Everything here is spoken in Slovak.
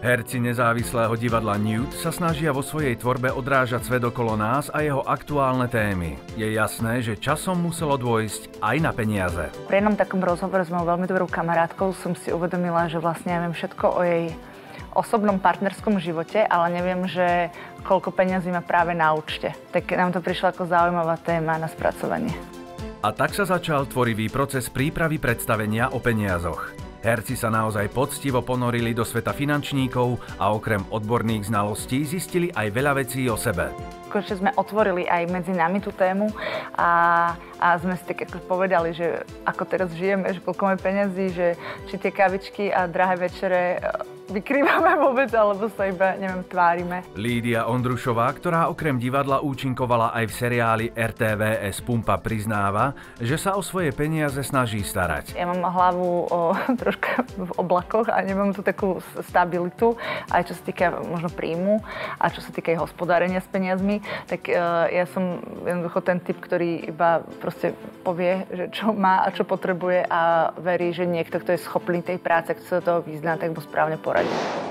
Herci nezávislého divadla Nude sa snažia vo svojej tvorbe odrážať svet okolo nás a jeho aktuálne témy. Je jasné, že časom muselo dôjsť aj na peniaze. Pri jednom takom rozhovore s mojou veľmi dobrou kamarátkou som si uvedomila, že vlastne ja viem všetko o jej osobnom partnerskom živote, ale neviem, že koľko peniazí má práve na účte. Tak nám to prišlo ako zaujímavá téma na spracovanie. A tak sa začal tvorivý proces prípravy predstavenia o peniazoch. Herci sa naozaj poctivo ponorili do sveta finančníkov a okrem odborných znalostí zistili aj veľa vecí o sebe. Konečne sme otvorili aj medzi nami tú tému a, a sme si tak povedali, že ako teraz žijeme, že koľko máme peniazy, že či tie kavičky a drahé večere vykrývame vôbec, alebo sa iba, neviem, tvárime. Lídia Ondrušová, ktorá okrem divadla účinkovala aj v seriáli RTVS Pumpa priznáva, že sa o svoje peniaze snaží starať. Ja mám hlavu o, troška v oblakoch a nemám tu takú stabilitu, aj čo sa týka možno príjmu a čo sa týka aj hospodárenia s peniazmi, tak uh, ja som jednoducho ten typ, ktorý iba proste povie, že čo má a čo potrebuje a verí, že niekto, kto je schopný tej práce, kto sa do toho vyzná, tak mu správne poradí.